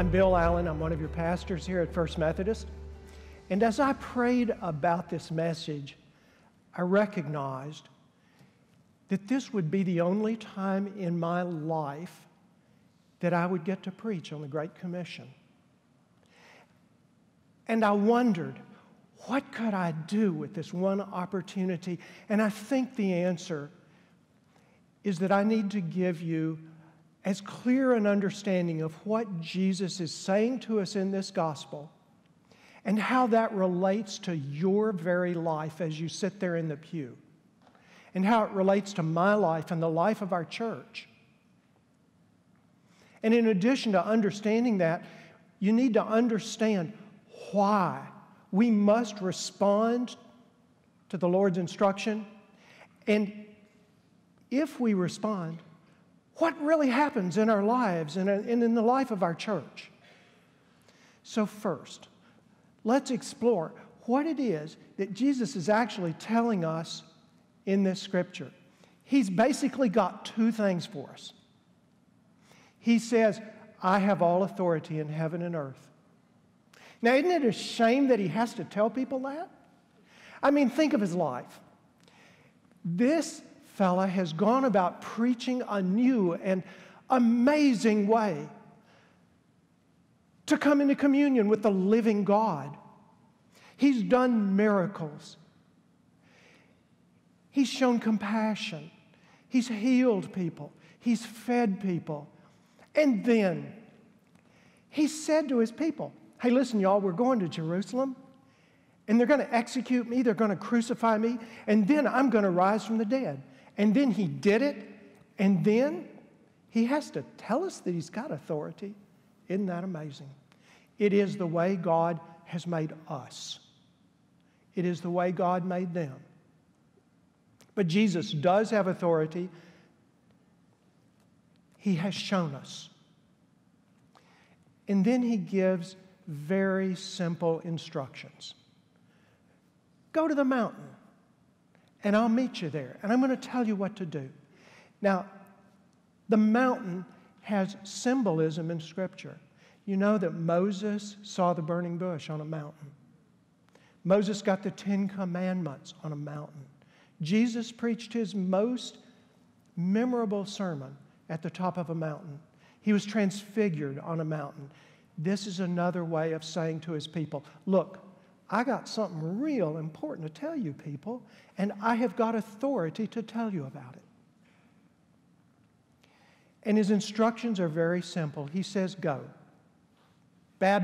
I'm Bill Allen. I'm one of your pastors here at First Methodist. And as I prayed about this message, I recognized that this would be the only time in my life that I would get to preach on the Great Commission. And I wondered, what could I do with this one opportunity? And I think the answer is that I need to give you as clear an understanding of what Jesus is saying to us in this gospel and how that relates to your very life as you sit there in the pew, and how it relates to my life and the life of our church. And in addition to understanding that, you need to understand why we must respond to the Lord's instruction. And if we respond, what really happens in our lives uh, and in the life of our church. So, first, let's explore what it is that Jesus is actually telling us in this scripture. He's basically got two things for us. He says, I have all authority in heaven and earth. Now, isn't it a shame that he has to tell people that? I mean, think of his life. This fella has gone about preaching a new and amazing way to come into communion with the living God. He's done miracles. He's shown compassion. He's healed people. He's fed people. And then he said to his people, Hey, listen, y'all, we're going to Jerusalem and they're going to execute me, they're going to crucify me, and then I'm going to rise from the dead. And then he did it, and then he has to tell us that he's got authority. Isn't that amazing? It is the way God has made us, it is the way God made them. But Jesus does have authority. He has shown us. And then he gives very simple instructions go to the mountain and I'll meet you there. And I'm going to tell you what to do. Now, the mountain has symbolism in Scripture. You know that Moses saw the burning bush on a mountain. Moses got the Ten Commandments on a mountain. Jesus preached his most memorable sermon at the top of a mountain. He was transfigured on a mountain. This is another way of saying to his people, Look, I got something real important to tell you, people, and I have got authority to tell you about it. And his instructions are very simple. He says, Go. Bab-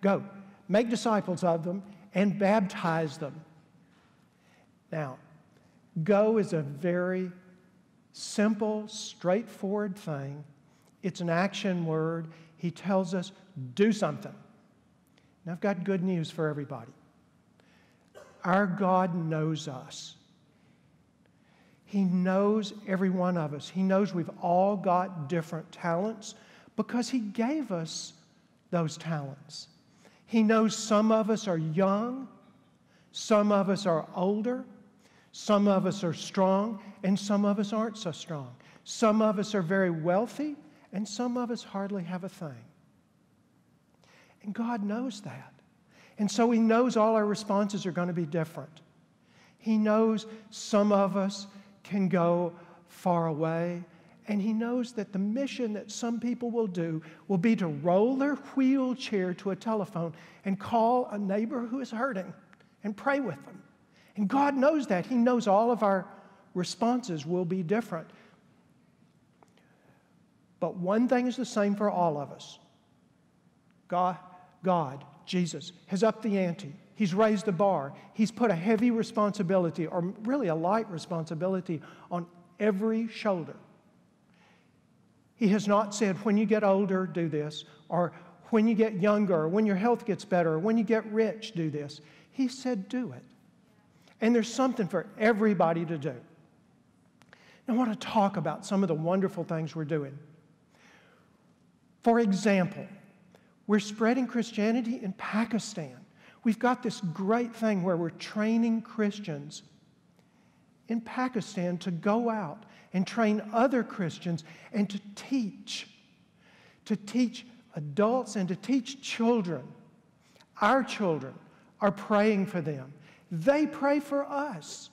go. Make disciples of them and baptize them. Now, go is a very simple, straightforward thing. It's an action word. He tells us, do something. Now, I've got good news for everybody. Our God knows us. He knows every one of us. He knows we've all got different talents because He gave us those talents. He knows some of us are young, some of us are older, some of us are strong, and some of us aren't so strong. Some of us are very wealthy, and some of us hardly have a thing. And God knows that. And so He knows all our responses are going to be different. He knows some of us can go far away, and He knows that the mission that some people will do will be to roll their wheelchair to a telephone and call a neighbor who is hurting and pray with them. And God knows that. He knows all of our responses will be different. But one thing is the same for all of us God, God Jesus has upped the ante. He's raised the bar. He's put a heavy responsibility, or really a light responsibility, on every shoulder. He has not said, when you get older, do this, or when you get younger, when your health gets better, when you get rich, do this. He said, do it. And there's something for everybody to do. Now, I want to talk about some of the wonderful things we're doing. For example, we're spreading Christianity in Pakistan. We've got this great thing where we're training Christians in Pakistan to go out and train other Christians and to teach to teach adults and to teach children. Our children are praying for them. They pray for us.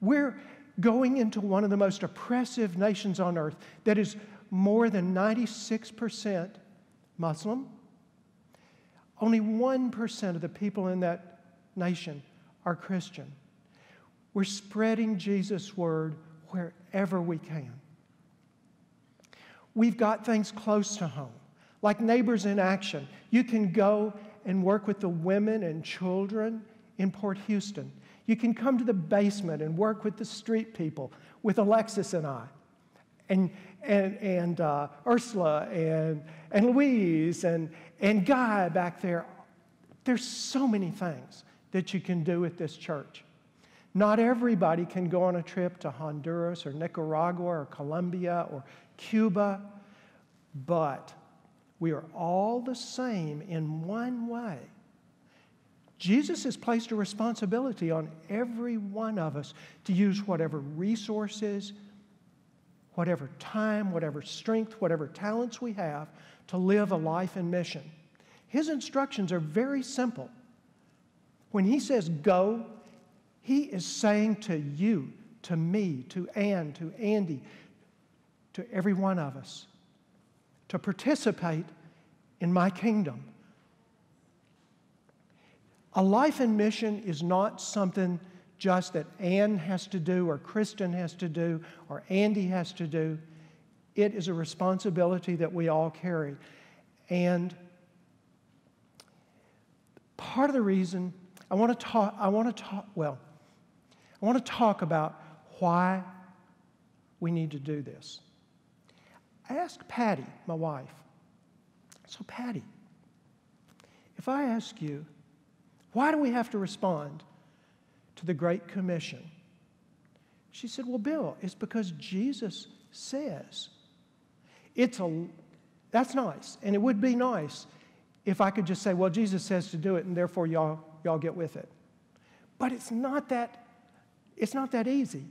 We're going into one of the most oppressive nations on earth that is more than 96% Muslim. Only 1% of the people in that nation are Christian. We're spreading Jesus' word wherever we can. We've got things close to home, like Neighbors in Action. You can go and work with the women and children in Port Houston. You can come to the basement and work with the street people, with Alexis and I, and, and, and uh, Ursula and, and Louise and, and Guy back there. There's so many things that you can do at this church. Not everybody can go on a trip to Honduras or Nicaragua or Colombia or Cuba, but we are all the same in one way. Jesus has placed a responsibility on every one of us to use whatever resources, whatever time, whatever strength, whatever talents we have to live a life in mission. His instructions are very simple. When he says go, he is saying to you, to me, to Ann, to Andy, to every one of us to participate in my kingdom. A life in mission is not something just that Ann has to do, or Kristen has to do, or Andy has to do. It is a responsibility that we all carry. And part of the reason I want to talk, I want to talk, well, I want to talk about why we need to do this. I asked Patty, my wife, so Patty, if I ask you, why do we have to respond to the Great Commission? She said, Well, Bill, it's because Jesus says. It's a, that's nice. And it would be nice if I could just say, Well, Jesus says to do it, and therefore y'all, y'all get with it. But it's not that it's not that easy.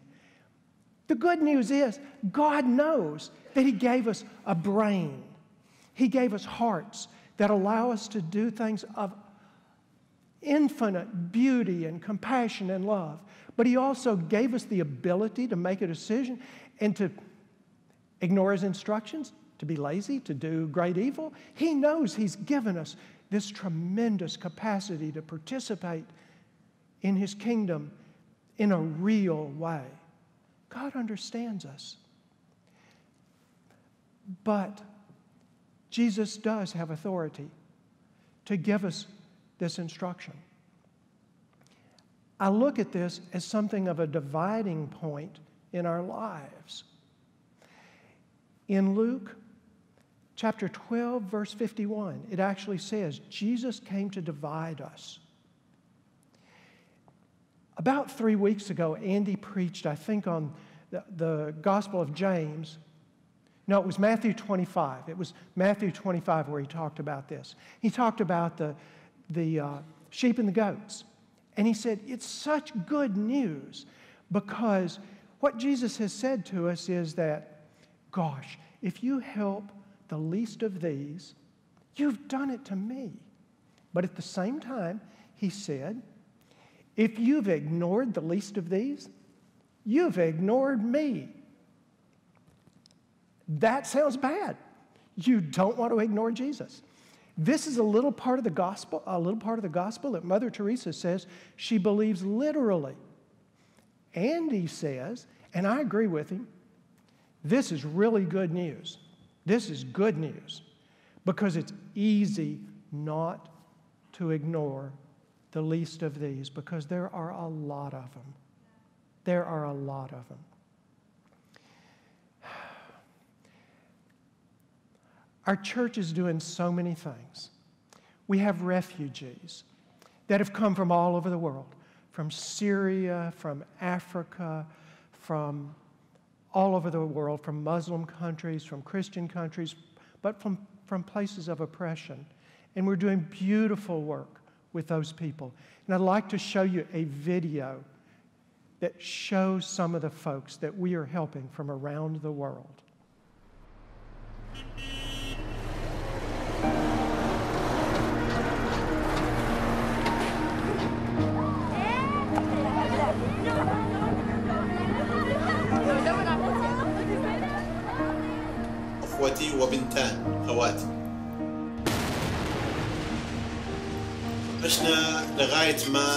The good news is, God knows that He gave us a brain, He gave us hearts that allow us to do things of infinite beauty and compassion and love. But He also gave us the ability to make a decision and to ignore His instructions, to be lazy, to do great evil. He knows He's given us this tremendous capacity to participate in His kingdom in a real way. God understands us. But Jesus does have authority to give us this instruction. I look at this as something of a dividing point in our lives. In Luke chapter 12, verse 51, it actually says, Jesus came to divide us. About three weeks ago, Andy preached, I think, on the, the Gospel of James. No, it was Matthew 25. It was Matthew 25 where he talked about this. He talked about the, the uh, sheep and the goats. And he said, It's such good news because what Jesus has said to us is that, gosh, if you help the least of these, you've done it to me. But at the same time, he said, if you've ignored the least of these, you've ignored me. That sounds bad. You don't want to ignore Jesus. This is a little part of the gospel, a little part of the gospel that Mother Teresa says she believes literally. Andy says, and I agree with him, this is really good news. This is good news because it's easy not to ignore the least of these because there are a lot of them. There are a lot of them. Our church is doing so many things. We have refugees that have come from all over the world from Syria, from Africa, from all over the world, from Muslim countries, from Christian countries, but from, from places of oppression. And we're doing beautiful work with those people. And I'd like to show you a video that shows some of the folks that we are helping from around the world. وبنتان خواتي عشنا لغاية ما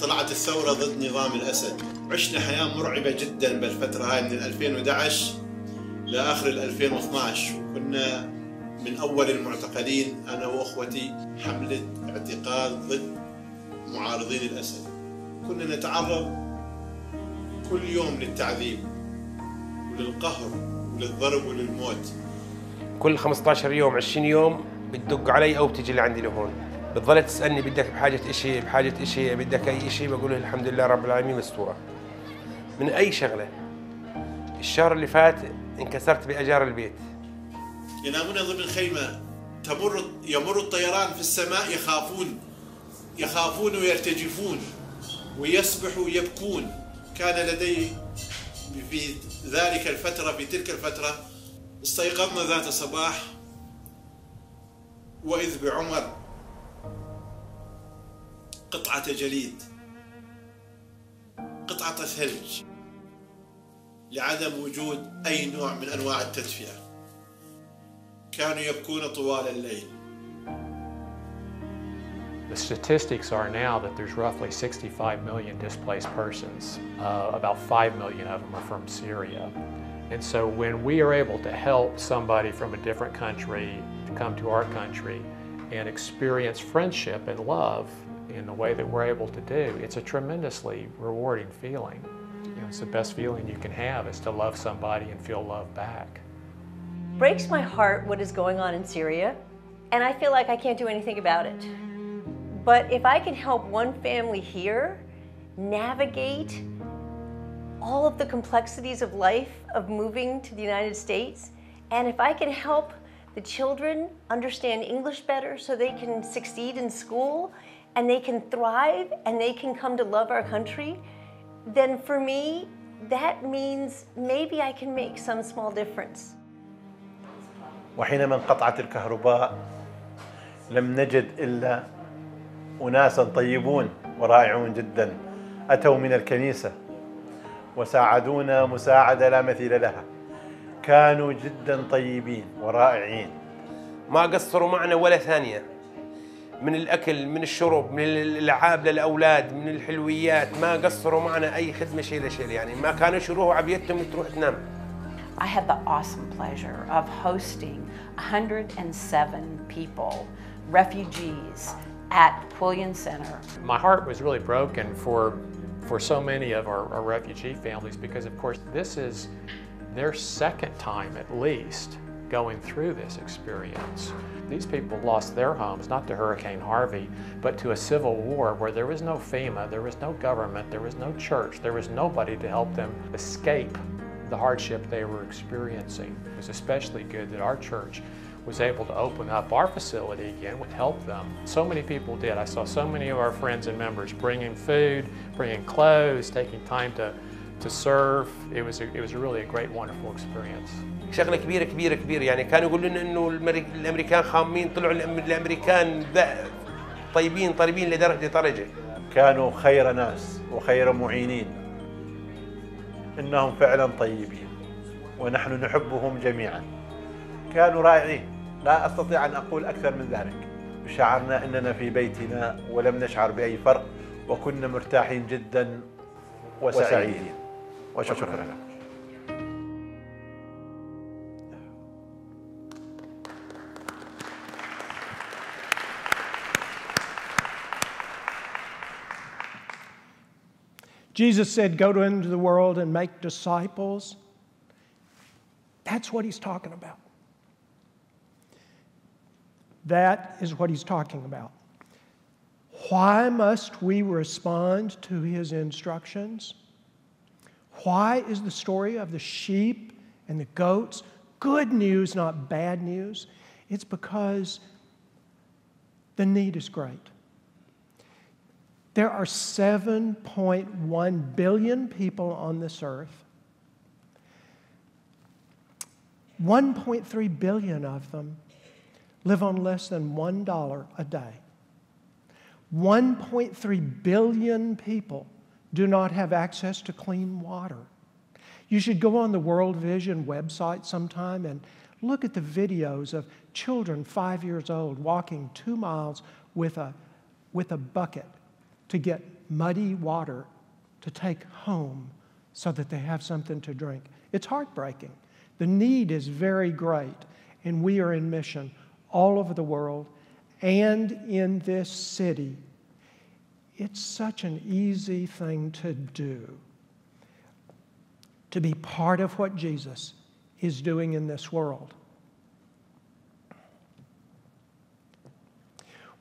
طلعت الثورة ضد نظام الأسد. عشنا حياة مرعبة جدا بالفترة هاي من 2011 لآخر 2012 وكنا من أول المعتقلين أنا وأخوتي حملة اعتقال ضد معارضين الأسد. كنا نتعرض كل يوم للتعذيب وللقهر وللضرب وللموت. كل 15 يوم 20 يوم بتدق علي أو بتجي لعندي لهون. بتظل تسألني بدك بحاجة شيء بحاجة شيء بدك أي شيء بقول له الحمد لله رب العالمين مستورة. من أي شغلة؟ الشهر اللي فات انكسرت بأجار البيت. ينامون ضمن خيمة تمر يمر الطيران في السماء يخافون يخافون ويرتجفون ويسبحوا ويبكون. كان لدي في ذلك الفترة في تلك الفترة استيقظنا ذات صباح وإذ بعمر قطعة جليد قطعة ثلج لعدم وجود أي نوع من أنواع التدفئة كانوا يبكون طوال الليل The statistics are now that there's roughly 65 million displaced persons. Uh, about 5 million of them are from Syria. And so when we are able to help somebody from a different country to come to our country and experience friendship and love in the way that we're able to do, it's a tremendously rewarding feeling. You know, it's the best feeling you can have is to love somebody and feel love back. Breaks my heart what is going on in Syria, and I feel like I can't do anything about it. But if I can help one family here navigate all of the complexities of life of moving to the United States, and if I can help the children understand English better so they can succeed in school and they can thrive and they can come to love our country, then for me, that means maybe I can make some small difference. وحينما انقطعت الكهرباء لم نجد الا اناسا طيبون ورائعون جدا اتوا من الكنيسه وساعدونا مساعدة لا مثيل لها. كانوا جدا طيبين ورائعين. ما قصروا معنا ولا ثانية. من الأكل من الشرب من الألعاب للأولاد من الحلويات. ما قصروا معنا أي خدمة شيء لشيء يعني ما كانوا يشروها عبيتهم وتروح تنام. I had the awesome pleasure of hosting 107 people, refugees, at Quillian Center. My heart was really broken for, for so many of our, our refugee families because, of course, this is their second time at least going through this experience. These people lost their homes, not to Hurricane Harvey, but to a civil war where there was no FEMA, there was no government, there was no church, there was nobody to help them escape the hardship they were experiencing. It was especially good that our church was able to open up our facility again to help them. So many people did. I saw so many of our friends and members bringing food, bringing clothes, taking time to, to serve. It was, a, it was really a great, wonderful experience. شغله كبيره كبيره كبيره يعني كانوا يقولوا لنا انه الامريكان خامين طلعوا الامريكان طيبين طيبين لدرجه درجه كانوا خير ناس وخير معينين انهم فعلا طيبين ونحن نحبهم جميعا كانوا رائعين لا أستطيع أن أقول أكثر من ذلك. شعرنا إننا في بيتنا ولم نشعر بأي فرق وكنا مرتاحين جدا وسعيدين. وشكرا. لكم Jesus said, Go into the world and make disciples. That's what he's talking about. That is what he's talking about. Why must we respond to his instructions? Why is the story of the sheep and the goats good news, not bad news? It's because the need is great. There are 7.1 billion people on this earth. 1.3 billion of them live on less than $1 a day. 1.3 billion people do not have access to clean water. You should go on the World Vision website sometime and look at the videos of children five years old walking two miles with a, with a bucket to get muddy water to take home so that they have something to drink. It's heartbreaking. The need is very great, and we are in mission all over the world and in this city. It's such an easy thing to do to be part of what Jesus is doing in this world.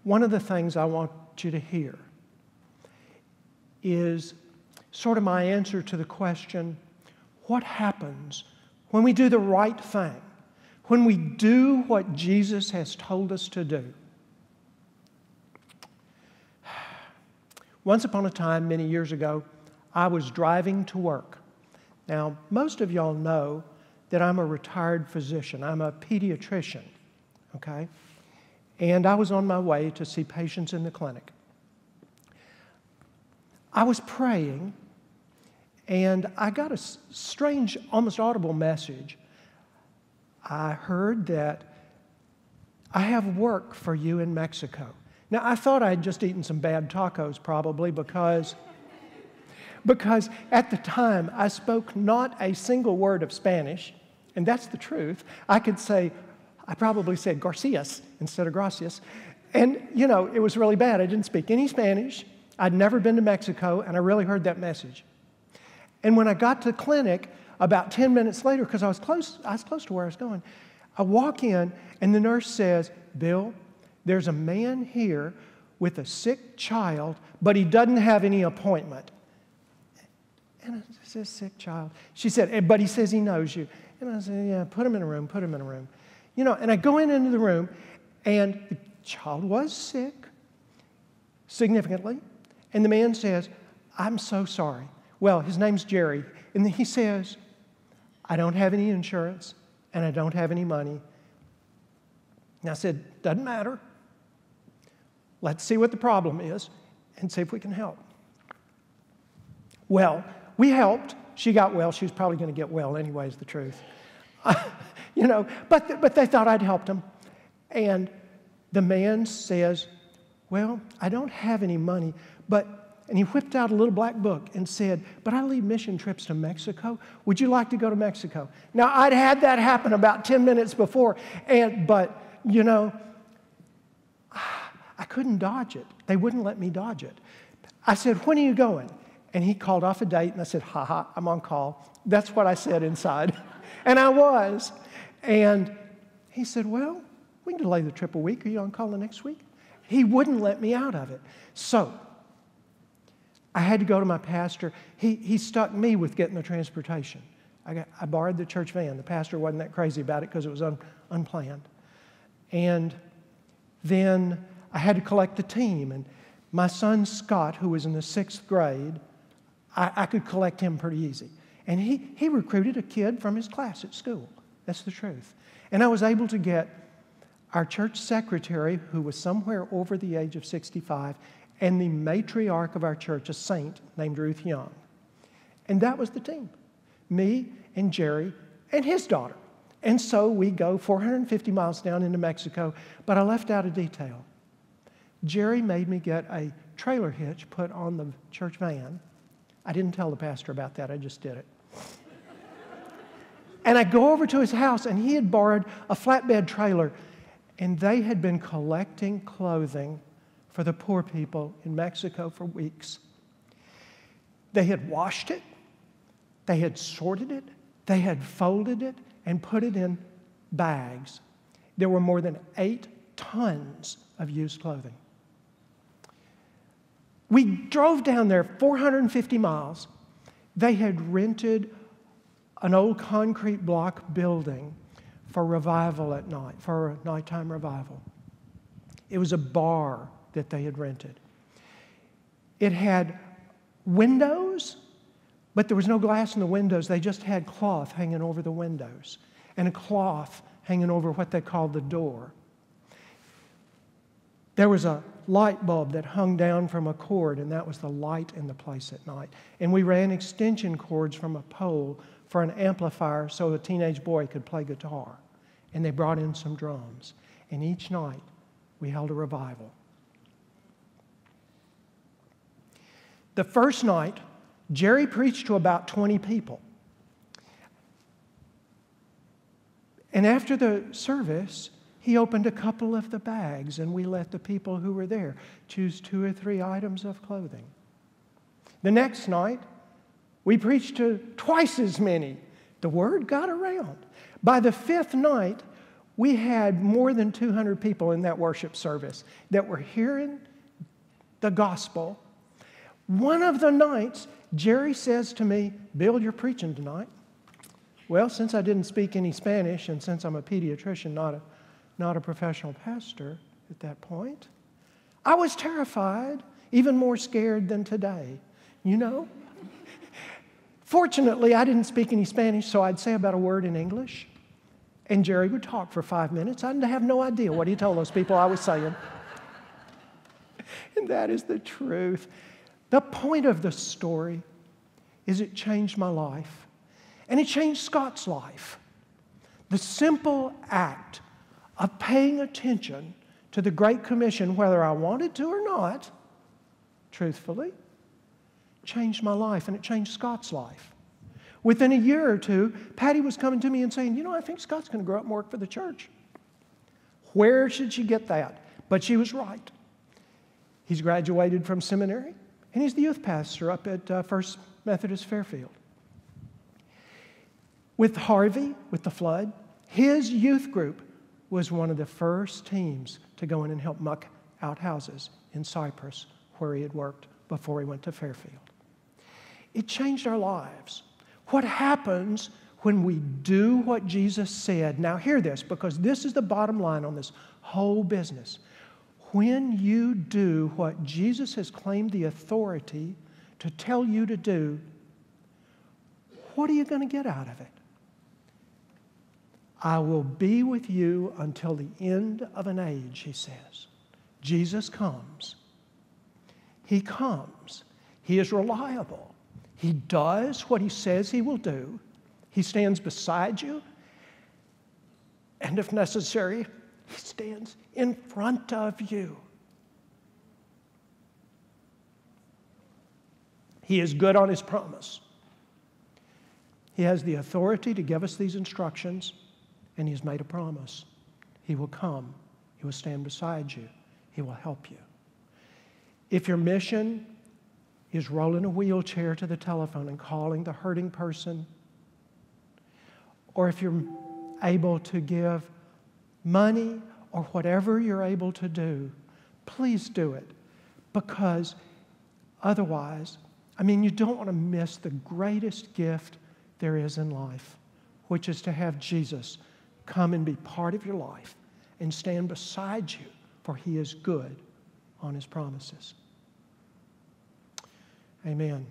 One of the things I want you to hear is sort of my answer to the question what happens when we do the right thing, when we do what Jesus has told us to do? Once upon a time, many years ago, I was driving to work. Now, most of y'all know that I'm a retired physician, I'm a pediatrician, okay? And I was on my way to see patients in the clinic. I was praying, and I got a strange, almost audible message. I heard that I have work for you in Mexico. Now, I thought I'd just eaten some bad tacos probably because because at the time I spoke not a single word of Spanish, and that's the truth. I could say, I probably said Garcias instead of gracias. And, you know, it was really bad. I didn't speak any Spanish. I'd never been to Mexico, and I really heard that message. And when I got to the clinic, about 10 minutes later, because I was close, I was close to where I was going, I walk in, and the nurse says, Bill, there's a man here with a sick child, but he doesn't have any appointment. And I said, sick child. She said, eh, but he says he knows you. And I said, yeah, put him in a room, put him in a room. You know, and I go in into the room, and the child was sick significantly. And the man says, I'm so sorry. Well, his name's Jerry. And he says, I don't have any insurance and I don't have any money. And I said, Doesn't matter. Let's see what the problem is and see if we can help. Well, we helped. She got well. She was probably going to get well anyway, is the truth. you know, but, but they thought I'd helped them. And the man says, Well, I don't have any money, but, and he whipped out a little black book and said, But I lead mission trips to Mexico. Would you like to go to Mexico? Now, I'd had that happen about 10 minutes before, and, but, you know, I couldn't dodge it. They wouldn't let me dodge it. I said, When are you going? And he called off a date, and I said, Ha ha, I'm on call. That's what I said inside. and I was. And he said, Well, we can delay the trip a week. Are you on call the next week? He wouldn't let me out of it. So I had to go to my pastor. He, he stuck me with getting the transportation. I, got, I borrowed the church van. The pastor wasn't that crazy about it because it was un, unplanned. And then I had to collect the team. And my son Scott, who was in the sixth grade, I, I could collect him pretty easy. And he, he recruited a kid from his class at school. That's the truth. And I was able to get our church secretary, who was somewhere over the age of 65, and the matriarch of our church, a saint named Ruth Young. And that was the team me and Jerry and his daughter. And so we go 450 miles down into Mexico, but I left out a detail. Jerry made me get a trailer hitch put on the church van I didn't tell the pastor about that, I just did it. and I go over to his house, and he had borrowed a flatbed trailer, and they had been collecting clothing for the poor people in Mexico for weeks. They had washed it, they had sorted it, they had folded it, and put it in bags. There were more than eight tons of used clothing. We drove down there 450 miles. They had rented an old concrete block building for revival at night, for nighttime revival. It was a bar that they had rented. It had windows, but there was no glass in the windows. They just had cloth hanging over the windows and a cloth hanging over what they called the door. There was a light bulb that hung down from a cord, and that was the light in the place at night. And we ran extension cords from a pole for an amplifier so a teenage boy could play guitar. and they brought in some drums. And each night we held a revival. The first night, Jerry preached to about 20 people. And after the service, he opened a couple of the bags and we let the people who were there choose two or three items of clothing. The next night, we preached to twice as many. The word got around. By the fifth night, we had more than 200 people in that worship service that were hearing the gospel. One of the nights, Jerry says to me, Bill, you're preaching tonight. Well, since I didn't speak any Spanish and since I'm a pediatrician, not a, not a professional pastor at that point, I was terrified, even more scared than today. You know? Fortunately, I didn't speak any Spanish, so I'd say about a word in English. And Jerry would talk for five minutes. I'd have no idea what he told those people I was saying. and that is the truth. The point of the story is it changed my life, and it changed Scott's life. The simple act of paying attention to the Great Commission, whether I wanted to or not, truthfully, changed my life, and it changed Scott's life. Within a year or two, Patty was coming to me and saying, You know, I think Scott's going to grow up and work for the church. Where should she get that? But she was right. He's graduated from seminary, and he's the youth pastor up at uh, First Methodist Fairfield. With Harvey, with the flood, his youth group was one of the first teams to go in and help muck out houses in Cypress, where he had worked before he went to Fairfield. It changed our lives. What happens when we do what Jesus said? Now, hear this because this is the bottom line on this whole business. When you do what Jesus has claimed the authority to tell you to do, what are you going to get out of it? I will be with you until the end of an age, he says. Jesus comes. He comes. He is reliable. He does what he says he will do. He stands beside you. And if necessary, he stands in front of you. He is good on his promise. He has the authority to give us these instructions, and he has made a promise. He will come, he will stand beside you, he will help you. If your mission is rolling a wheelchair to the telephone and calling the hurting person. Or if you're able to give money or whatever you're able to do, please do it. Because otherwise, I mean, you don't want to miss the greatest gift there is in life, which is to have Jesus come and be part of your life and stand beside you, for he is good on his promises. Amen.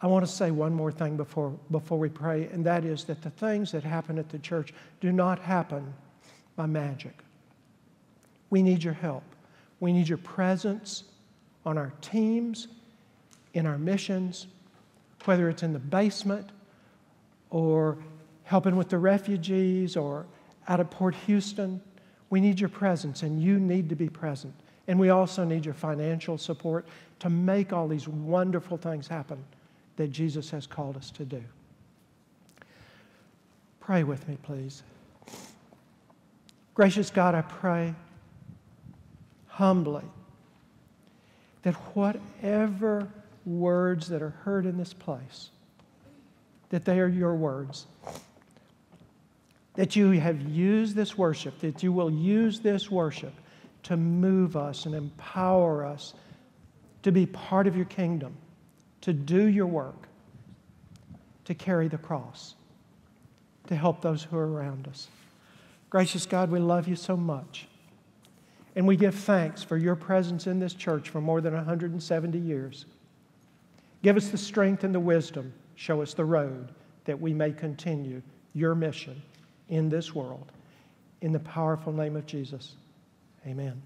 I want to say one more thing before, before we pray, and that is that the things that happen at the church do not happen by magic. We need your help. We need your presence on our teams, in our missions, whether it's in the basement or helping with the refugees or out of Port Houston. We need your presence, and you need to be present. And we also need your financial support to make all these wonderful things happen that Jesus has called us to do. Pray with me, please. Gracious God, I pray humbly that whatever words that are heard in this place, that they are your words. That you have used this worship, that you will use this worship to move us and empower us to be part of your kingdom, to do your work, to carry the cross, to help those who are around us. Gracious God, we love you so much. And we give thanks for your presence in this church for more than 170 years. Give us the strength and the wisdom. Show us the road that we may continue your mission in this world. In the powerful name of Jesus. Amen.